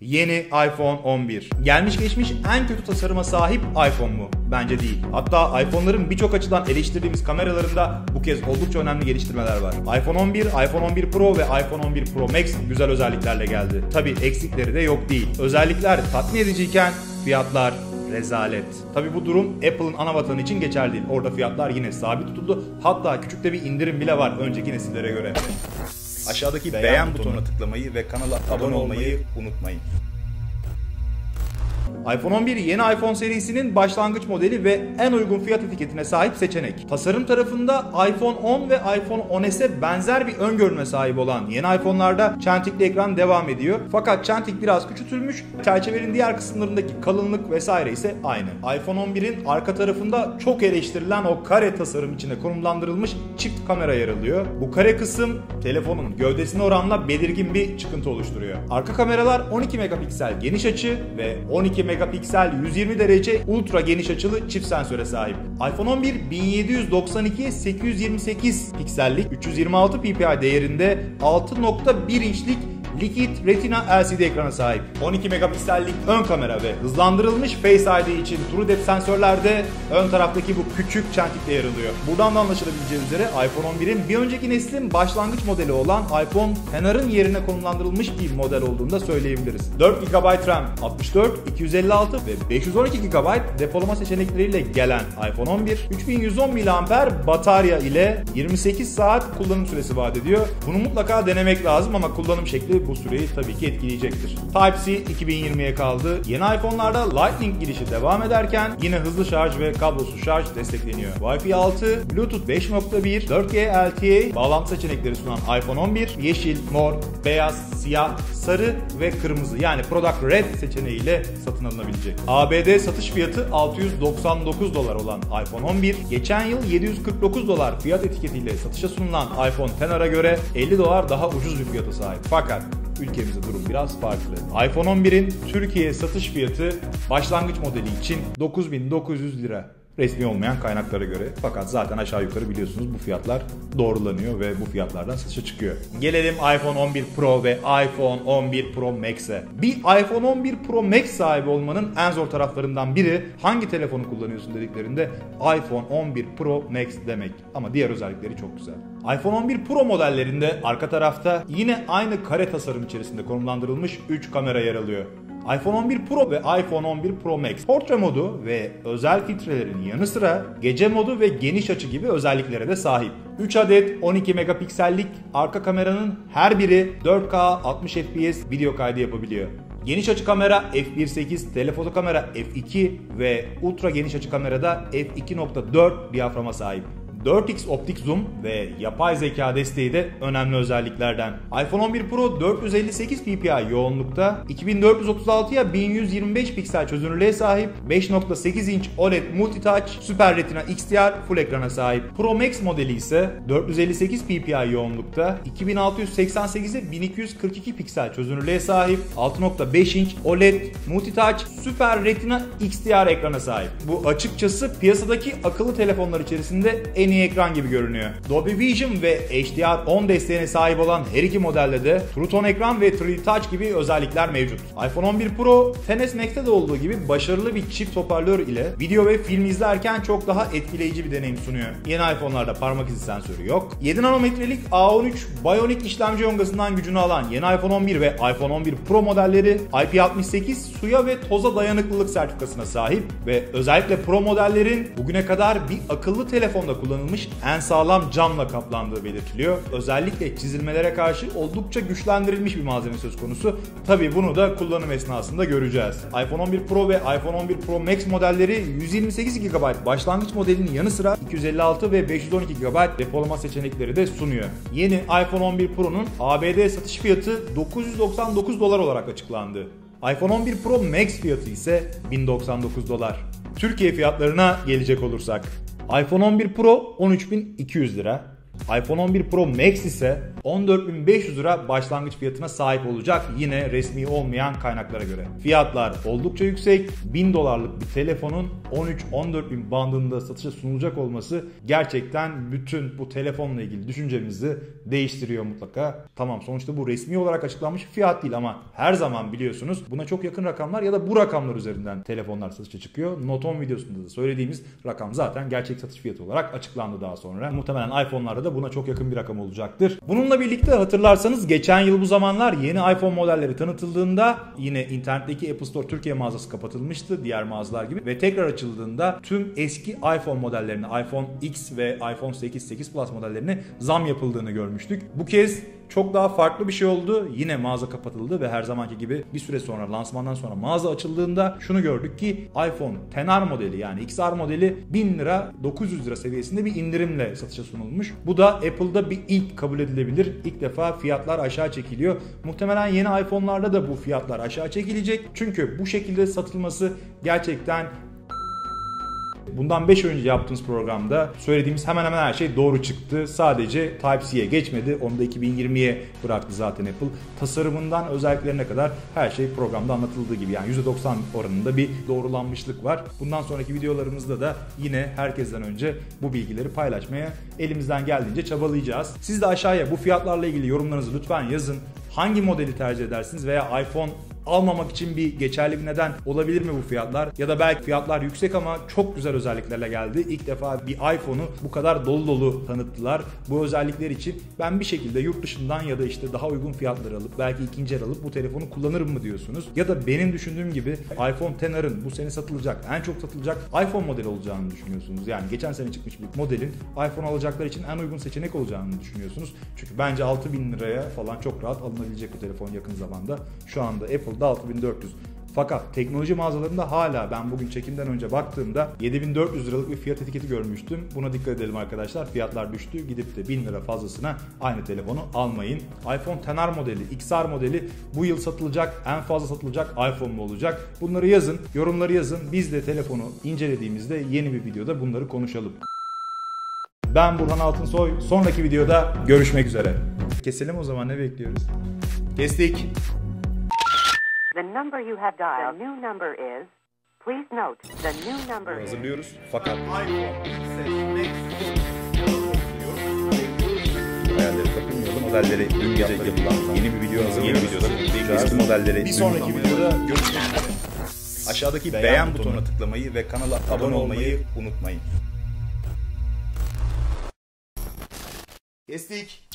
Yeni iPhone 11. Gelmiş geçmiş en kötü tasarıma sahip iPhone mu? Bence değil. Hatta iPhone'ların birçok açıdan eleştirdiğimiz kameralarında bu kez oldukça önemli geliştirmeler var. iPhone 11, iPhone 11 Pro ve iPhone 11 Pro Max güzel özelliklerle geldi. Tabi eksikleri de yok değil. Özellikler tatmin ediciyken fiyatlar rezalet. Tabi bu durum Apple'ın ana vatanı için geçerli değil. Orada fiyatlar yine sabit tutuldu. Hatta küçük de bir indirim bile var önceki nesillere göre. Aşağıdaki beğen, beğen butonuna tıklamayı ve kanala abone olmayı unutmayın iPhone 11 yeni iPhone serisinin başlangıç modeli ve en uygun fiyat etiketine sahip seçenek. Tasarım tarafında iPhone 10 ve iPhone XS'e benzer bir ön görünme sahip olan yeni iPhone'larda çentikli ekran devam ediyor. Fakat çentik biraz küçültülmüş, çerçevenin diğer kısımlarındaki kalınlık vesaire ise aynı. iPhone 11'in arka tarafında çok eleştirilen o kare tasarım içinde konumlandırılmış çift kamera yer alıyor. Bu kare kısım telefonun gövdesine oranla belirgin bir çıkıntı oluşturuyor. Arka kameralar 12 megapiksel geniş açı ve 12 megapiksel 120 derece ultra geniş açılı çift sensöre sahip. iPhone 11 1792 828 piksellik 326 ppi değerinde 6.1 inçlik Liquid Retina LCD ekrana sahip. 12 megapiksellik ön kamera ve hızlandırılmış Face ID için TrueDepth sensörlerde ön taraftaki bu küçük çentikle yer alıyor. Buradan da anlaşılabileceği üzere iPhone 11'in bir önceki neslin başlangıç modeli olan iPhone XR'ın yerine konumlandırılmış bir model olduğunu da söyleyebiliriz. 4 GB RAM, 64, 256 ve 512 GB depolama seçenekleriyle gelen iPhone 11 3110 mAh batarya ile 28 saat kullanım süresi vaat ediyor. Bunu mutlaka denemek lazım ama kullanım şekli bu süreyi tabii ki etkileyecektir. Type-C 2020'ye kaldı. Yeni iPhone'larda Lightning girişi devam ederken yine hızlı şarj ve kablosuz şarj destekleniyor. Wi-Fi 6, Bluetooth 5.1, 4G LTE bağlantı seçenekleri sunan iPhone 11 yeşil, mor, beyaz, siyah, sarı ve kırmızı yani Product Red seçeneğiyle satın alınabilecek. ABD satış fiyatı 699 dolar olan iPhone 11 geçen yıl 749 dolar fiyat etiketiyle satışa sunulan iPhone XR'a göre 50 dolar daha ucuz bir fiyata sahip. Fakat ülkemizde durum biraz farklı. iPhone 11'in Türkiye satış fiyatı başlangıç modeli için 9900 lira resmi olmayan kaynaklara göre. Fakat zaten aşağı yukarı biliyorsunuz bu fiyatlar doğrulanıyor ve bu fiyatlardan satışa çıkıyor. Gelelim iPhone 11 Pro ve iPhone 11 Pro Max'e. Bir iPhone 11 Pro Max sahibi olmanın en zor taraflarından biri hangi telefonu kullanıyorsun dediklerinde iPhone 11 Pro Max demek. Ama diğer özellikleri çok güzel. iPhone 11 Pro modellerinde arka tarafta yine aynı kare tasarım içerisinde konumlandırılmış 3 kamera yer alıyor iPhone 11 Pro ve iPhone 11 Pro Max portre modu ve özel filtrelerin yanı sıra gece modu ve geniş açı gibi özelliklere de sahip. 3 adet 12 megapiksellik arka kameranın her biri 4K 60 FPS video kaydı yapabiliyor. Geniş açı kamera f1.8, telefoto kamera f2 ve ultra geniş açı kamerada f2.4 diyaframa sahip. 4x optik zoom ve yapay zeka desteği de önemli özelliklerden. iPhone 11 Pro 458 ppi yoğunlukta 2436'ya 1125 piksel çözünürlüğe sahip 5.8 inç OLED Multitouch Super Retina XDR full ekrana sahip. Pro Max modeli ise 458 ppi yoğunlukta 2688'e 1242 piksel çözünürlüğe sahip 6.5 inç OLED Multitouch Super Retina XDR ekrana sahip. Bu açıkçası piyasadaki akıllı telefonlar içerisinde en en iyi ekran gibi görünüyor. Dolby Vision ve HDR10 desteğine sahip olan her iki modelde de True Tone ekran ve 3D Touch gibi özellikler mevcut. iPhone 11 Pro, XS Max'te de olduğu gibi başarılı bir çift hoparlör ile video ve film izlerken çok daha etkileyici bir deneyim sunuyor. Yeni iPhone'larda parmak izi sensörü yok. 7 nanometrelik A13 Bionic işlemci yongasından gücünü alan yeni iPhone 11 ve iPhone 11 Pro modelleri IP68 suya ve toza dayanıklılık sertifikasına sahip ve özellikle Pro modellerin bugüne kadar bir akıllı telefonda kullanılmış kullanılmış en sağlam camla kaplandığı belirtiliyor. Özellikle çizilmelere karşı oldukça güçlendirilmiş bir malzeme söz konusu. Tabi bunu da kullanım esnasında göreceğiz. iPhone 11 Pro ve iPhone 11 Pro Max modelleri 128 GB başlangıç modelinin yanı sıra 256 ve 512 GB depolama seçenekleri de sunuyor. Yeni iPhone 11 Pro'nun ABD satış fiyatı 999 dolar olarak açıklandı. iPhone 11 Pro Max fiyatı ise 1099 dolar. Türkiye fiyatlarına gelecek olursak iPhone 11 Pro 13.200 lira. iPhone 11 Pro Max ise 14.500 lira başlangıç fiyatına sahip olacak yine resmi olmayan kaynaklara göre. Fiyatlar oldukça yüksek. 1000 dolarlık bir telefonun 13-14 bin bandında satışa sunulacak olması gerçekten bütün bu telefonla ilgili düşüncemizi değiştiriyor mutlaka. Tamam sonuçta bu resmi olarak açıklanmış fiyat değil ama her zaman biliyorsunuz buna çok yakın rakamlar ya da bu rakamlar üzerinden telefonlar satışa çıkıyor. Note 10 videosunda da söylediğimiz rakam zaten gerçek satış fiyatı olarak açıklandı daha sonra. Muhtemelen iPhone'larda da buna çok yakın bir rakam olacaktır. Bununla birlikte hatırlarsanız geçen yıl bu zamanlar yeni iPhone modelleri tanıtıldığında yine internetteki Apple Store Türkiye mağazası kapatılmıştı diğer mağazalar gibi ve tekrar açıldığında tüm eski iPhone modellerini iPhone X ve iPhone 8, 8 Plus modellerine zam yapıldığını görmüştük. Bu kez çok daha farklı bir şey oldu. Yine mağaza kapatıldı ve her zamanki gibi bir süre sonra lansmandan sonra mağaza açıldığında şunu gördük ki iPhone XR modeli yani XR modeli 1000 lira 900 lira seviyesinde bir indirimle satışa sunulmuş. Bu da Apple'da bir ilk kabul edilebilir. İlk defa fiyatlar aşağı çekiliyor. Muhtemelen yeni iPhone'larda da bu fiyatlar aşağı çekilecek. Çünkü bu şekilde satılması gerçekten Bundan 5 önce yaptığımız programda söylediğimiz hemen hemen her şey doğru çıktı. Sadece Type-C'ye geçmedi. Onu da 2020'ye bıraktı zaten Apple. Tasarımından özelliklerine kadar her şey programda anlatıldığı gibi. Yani %90 oranında bir doğrulanmışlık var. Bundan sonraki videolarımızda da yine herkesten önce bu bilgileri paylaşmaya elimizden geldiğince çabalayacağız. Siz de aşağıya bu fiyatlarla ilgili yorumlarınızı lütfen yazın. Hangi modeli tercih edersiniz veya iPhone almamak için bir geçerli bir neden olabilir mi bu fiyatlar? Ya da belki fiyatlar yüksek ama çok güzel özelliklerle geldi. İlk defa bir iPhone'u bu kadar dolu dolu tanıttılar. Bu özellikler için ben bir şekilde yurt dışından ya da işte daha uygun fiyatları alıp belki ikinci el alıp bu telefonu kullanırım mı diyorsunuz? Ya da benim düşündüğüm gibi iPhone XR'ın bu sene satılacak, en çok satılacak iPhone modeli olacağını düşünüyorsunuz. Yani geçen sene çıkmış bir modelin iPhone alacaklar için en uygun seçenek olacağını düşünüyorsunuz. Çünkü bence 6000 liraya falan çok rahat alınabilecek bu telefon yakın zamanda. Şu anda Apple Apple'da 6400. Fakat teknoloji mağazalarında hala ben bugün çekimden önce baktığımda 7400 liralık bir fiyat etiketi görmüştüm. Buna dikkat edelim arkadaşlar. Fiyatlar düştü. Gidip de 1000 lira fazlasına aynı telefonu almayın. iPhone XR modeli, XR modeli bu yıl satılacak, en fazla satılacak iPhone mu olacak? Bunları yazın, yorumları yazın. Biz de telefonu incelediğimizde yeni bir videoda bunları konuşalım. Ben Burhan Altınsoy. Sonraki videoda görüşmek üzere. Keselim o zaman ne bekliyoruz? Kestik. The number you have dialed, the new number is. Please note, the new number is. Hazırlıyoruz. Fakat hayalleri kapılmayalım. Modelleri dün gece yapılan yeni bir video hazırlıyoruz. Yeni videoda eski modelleri Bir sonraki videoda görüşmek üzere. aşağıdaki beğen, butonuna tıklamayı ve kanala abone olmayı unutmayın. Kestik.